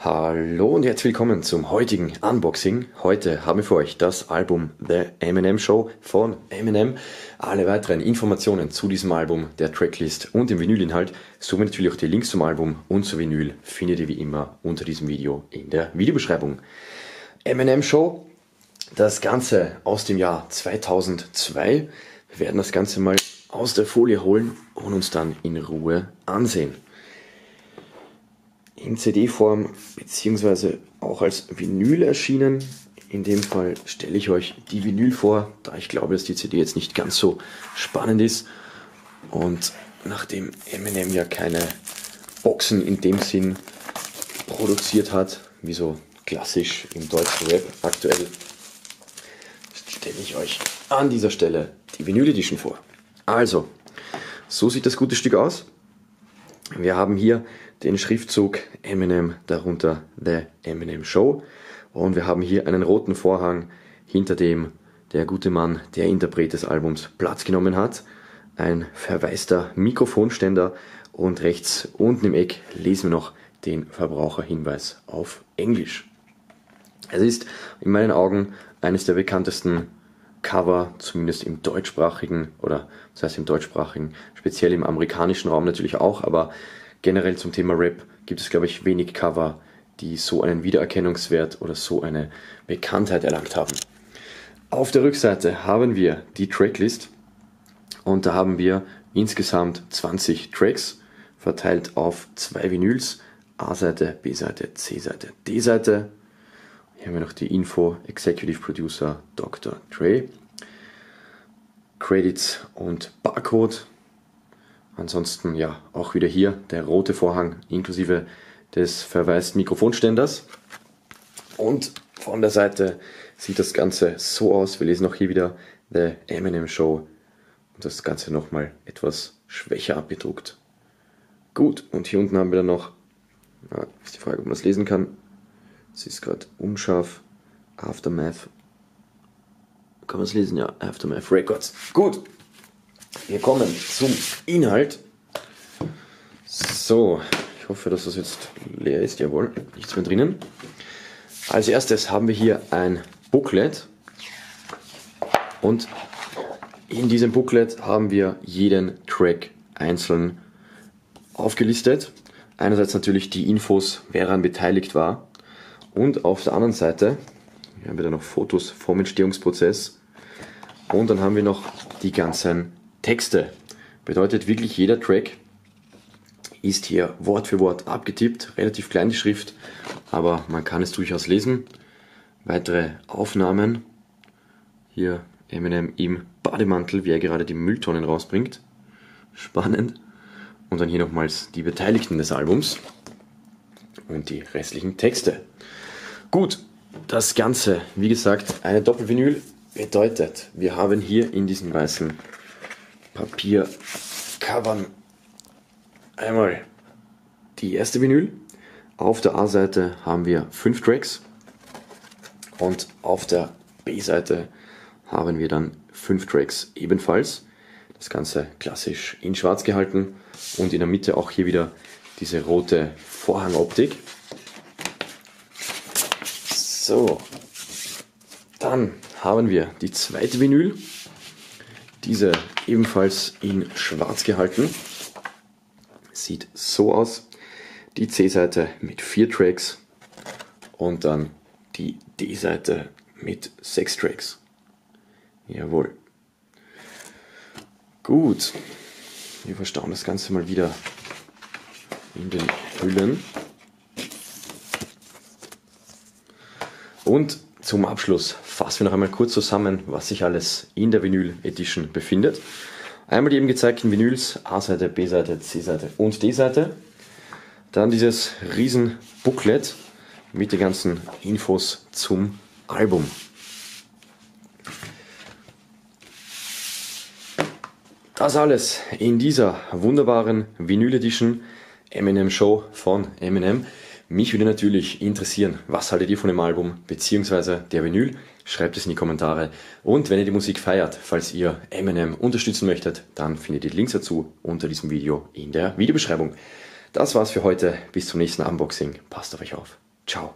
Hallo und herzlich willkommen zum heutigen Unboxing. Heute haben wir für euch das Album The Eminem Show von Eminem. Alle weiteren Informationen zu diesem Album, der Tracklist und dem Vinylinhalt, sowie natürlich auch die Links zum Album und zur Vinyl findet ihr wie immer unter diesem Video in der Videobeschreibung. Eminem Show, das Ganze aus dem Jahr 2002. Wir werden das Ganze mal aus der Folie holen und uns dann in Ruhe ansehen in CD-Form beziehungsweise auch als Vinyl erschienen. In dem Fall stelle ich euch die Vinyl vor, da ich glaube, dass die CD jetzt nicht ganz so spannend ist. Und nachdem Eminem ja keine Boxen in dem Sinn produziert hat, wie so klassisch im deutschen Rap aktuell, stelle ich euch an dieser Stelle die Vinyl Edition vor. Also, so sieht das gute Stück aus. Wir haben hier den Schriftzug Eminem, darunter The Eminem Show. Und wir haben hier einen roten Vorhang, hinter dem der gute Mann, der Interpret des Albums, Platz genommen hat. Ein verwaister Mikrofonständer und rechts unten im Eck lesen wir noch den Verbraucherhinweis auf Englisch. Es ist in meinen Augen eines der bekanntesten Cover, zumindest im deutschsprachigen oder das heißt im deutschsprachigen, speziell im amerikanischen Raum natürlich auch, aber generell zum Thema Rap gibt es, glaube ich, wenig Cover, die so einen Wiedererkennungswert oder so eine Bekanntheit erlangt haben. Auf der Rückseite haben wir die Tracklist und da haben wir insgesamt 20 Tracks verteilt auf zwei Vinyls, A-Seite, B-Seite, C-Seite, D-Seite. Hier haben wir noch die Info Executive Producer Dr. Dre. Credits und Barcode Ansonsten ja, auch wieder hier der rote Vorhang inklusive des verwaisten Mikrofonständers. Und von der Seite sieht das Ganze so aus. Wir lesen auch hier wieder The Eminem Show und das Ganze nochmal etwas schwächer abgedruckt. Gut, und hier unten haben wir dann noch, ist die Frage, ob man das lesen kann. Es ist gerade unscharf. Aftermath. Kann man es lesen? Ja, Aftermath Records. Gut, wir kommen zum Inhalt. So, ich hoffe, dass das jetzt leer ist. Jawohl, nichts mehr drinnen. Als erstes haben wir hier ein Booklet. Und in diesem Booklet haben wir jeden Track einzeln aufgelistet. Einerseits natürlich die Infos, wer daran beteiligt war. Und auf der anderen Seite haben wir dann noch Fotos vom Entstehungsprozess. Und dann haben wir noch die ganzen Texte. Bedeutet wirklich jeder Track ist hier Wort für Wort abgetippt, relativ kleine Schrift, aber man kann es durchaus lesen. Weitere Aufnahmen. Hier Eminem im Bademantel, wie er gerade die Mülltonnen rausbringt. Spannend. Und dann hier nochmals die Beteiligten des Albums und die restlichen Texte. Gut, das Ganze, wie gesagt, eine Doppelvinyl bedeutet, wir haben hier in diesem weißen Papier covern. Einmal die erste Vinyl. Auf der A-Seite haben wir fünf Tracks und auf der B-Seite haben wir dann fünf Tracks ebenfalls. Das Ganze klassisch in schwarz gehalten und in der Mitte auch hier wieder diese rote Vorhangoptik. So, dann haben wir die zweite Vinyl. Diese ebenfalls in schwarz gehalten. Sieht so aus. Die C-Seite mit vier Tracks und dann die D-Seite mit sechs Tracks. Jawohl. Gut. Wir verstauen das Ganze mal wieder in den Hüllen. Und zum Abschluss fassen wir noch einmal kurz zusammen, was sich alles in der Vinyl Edition befindet. Einmal die eben gezeigten Vinyls, A-Seite, B-Seite, C-Seite und D-Seite. Dann dieses riesen Booklet mit den ganzen Infos zum Album. Das alles in dieser wunderbaren Vinyl Edition Eminem Show von Eminem. Mich würde natürlich interessieren, was haltet ihr von dem Album bzw. der Vinyl? Schreibt es in die Kommentare. Und wenn ihr die Musik feiert, falls ihr Eminem unterstützen möchtet, dann findet ihr Links dazu unter diesem Video in der Videobeschreibung. Das war's für heute. Bis zum nächsten Unboxing. Passt auf euch auf. Ciao.